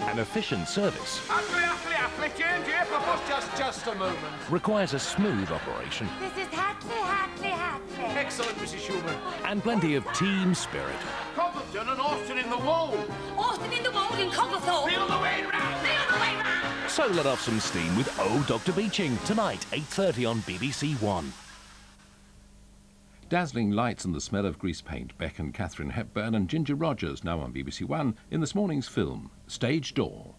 An efficient service Happily, happily, happily, change here for bus. Just, just a moment. requires a smooth operation This is Hatley, Hatley, Hatley. Excellent, Mrs. Schumann. and plenty of team spirit. Cobblestone and Austin in the wall. Austin in the Wold in Cogglethorpe. The way round. The way round. So let off some steam with Oh Dr. Beeching tonight, 8.30 on BBC One. Dazzling lights and the smell of grease paint beckon Katharine Hepburn and Ginger Rogers now on BBC One in this morning's film, Stage Door.